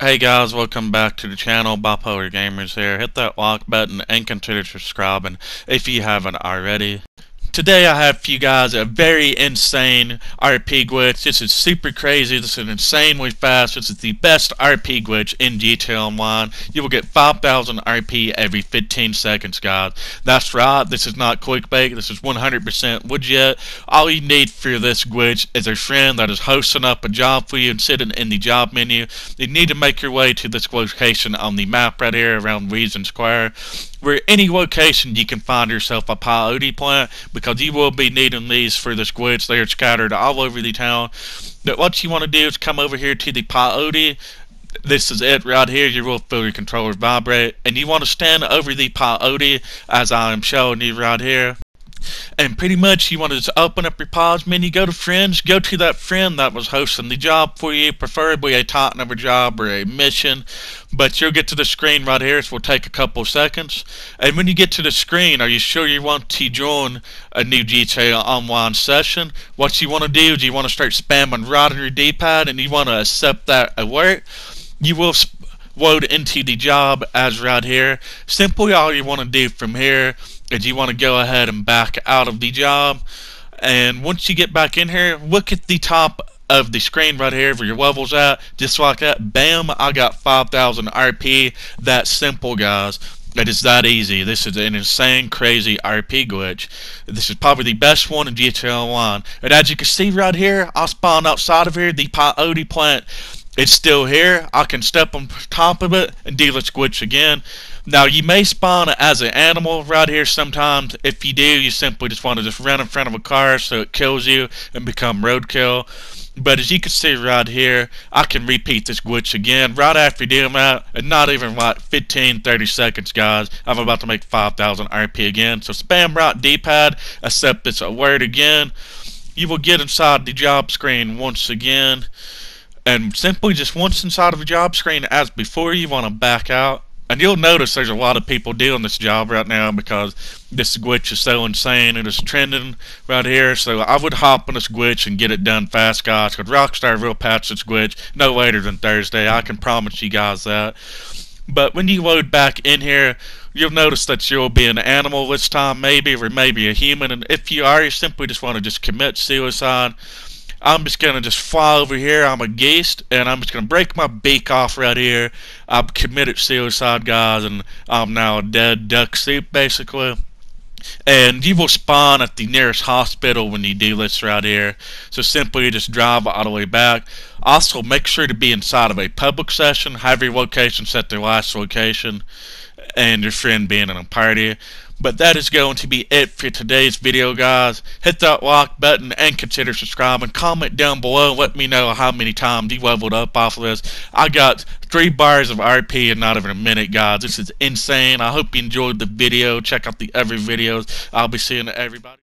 Hey guys, welcome back to the channel, Bipolar Gamers here. Hit that like button and consider subscribing if you haven't already. Today I have for you guys a very insane RP glitch. This is super crazy. This is insanely fast. This is the best RP glitch in GTA Online. You will get 5,000 RP every 15 seconds, guys. That's right. This is not clickbait. This is 100% legit. All you need for this glitch is a friend that is hosting up a job for you and sitting in the job menu. You need to make your way to this location on the map right here around Legion Square where any location you can find yourself a peyote plant because you will be needing these for the squids. They are scattered all over the town. But what you want to do is come over here to the peyote. This is it right here. You will feel your controller vibrate. And you want to stand over the peyote as I am showing you right here. And pretty much you want to open up your pause menu, go to friends, go to that friend that was hosting the job for you, preferably a top number job or a mission. But you'll get to the screen right here, so will take a couple seconds. And when you get to the screen, are you sure you want to join a new GTA Online session? What you want to do is you want to start spamming right on your D-pad and you want to accept that alert. You will load into the job as right here. Simply all you want to do from here is you want to go ahead and back out of the job. And once you get back in here, look at the top of the screen right here where your level's at. Just like that, bam, I got 5,000 RP. That simple, guys. It is that easy. This is an insane, crazy RP glitch. This is probably the best one in GTA Online. And as you can see right here, I spawned outside of here, the peyote plant it's still here. I can step on top of it and deal its glitch again. Now, you may spawn as an animal right here sometimes. If you do, you simply just want to just run in front of a car so it kills you and become roadkill. But as you can see right here, I can repeat this glitch again right after you doing that, and not even like 15, 30 seconds, guys. I'm about to make 5,000 RP again. So spam right D-pad, accept this alert again. You will get inside the job screen once again and simply just once inside of a job screen as before you want to back out and you'll notice there's a lot of people doing this job right now because this glitch is so insane and it's trending right here. So I would hop on this glitch and get it done fast, guys. Because Rockstar will patch this glitch no later than Thursday. I can promise you guys that. But when you load back in here, you'll notice that you'll be an animal this time, maybe, or maybe a human. And if you are, you simply just want to just commit suicide. I'm just gonna just fly over here. I'm a geist, and I'm just gonna break my beak off right here. I've committed suicide, guys, and I'm now a dead duck soup, basically. And you will spawn at the nearest hospital when you do this right here. So simply just drive all the way back. Also, make sure to be inside of a public session. Have your location set to last location, and your friend being in a party. But that is going to be it for today's video, guys. Hit that like button and consider subscribing. Comment down below. Let me know how many times you leveled up off of this. I got three bars of RP in not even a minute, guys. This is insane. I hope you enjoyed the video. Check out the other videos. I'll be seeing everybody.